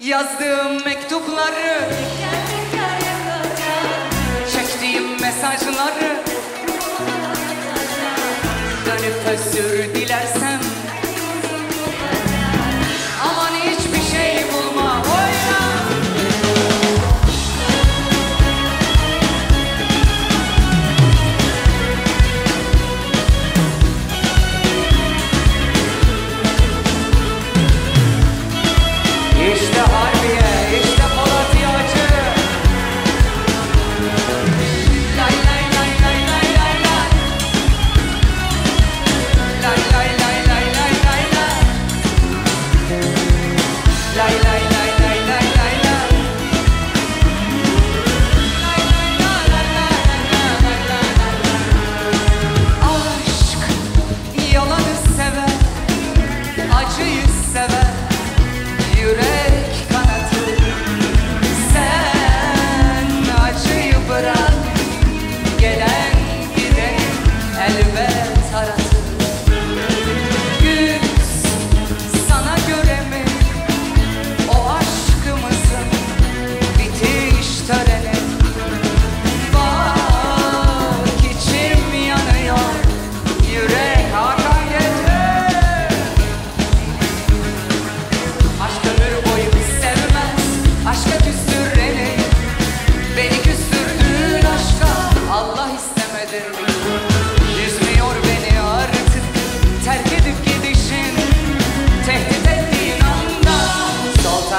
Yazdığım mektupları Çektiğim mesajları Dönüp özür dilersen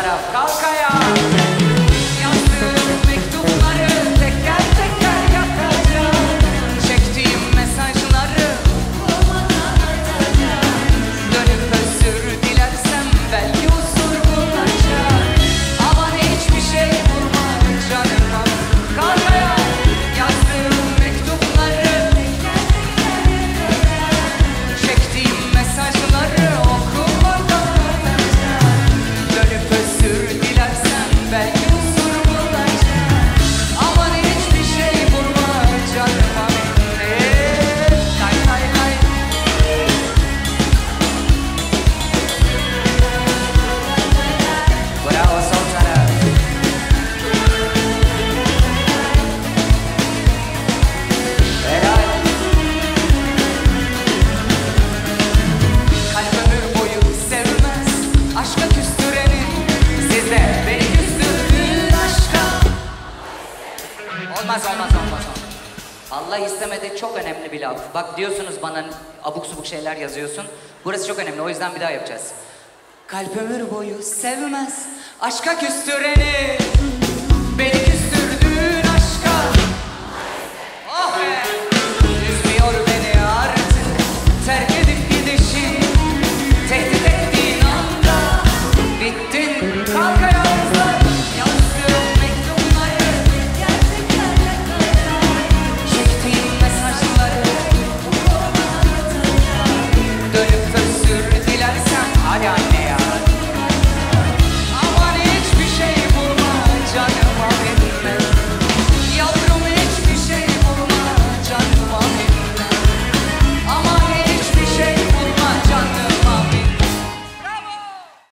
からふかふ Olmaz olmaz olmaz. Allah istemedi çok önemli bir laf. Bak diyorsunuz bana abuk subuk şeyler yazıyorsun. Burası çok önemli o yüzden bir daha yapacağız. Kalp ömür boyu sevmez aşka küstüreni.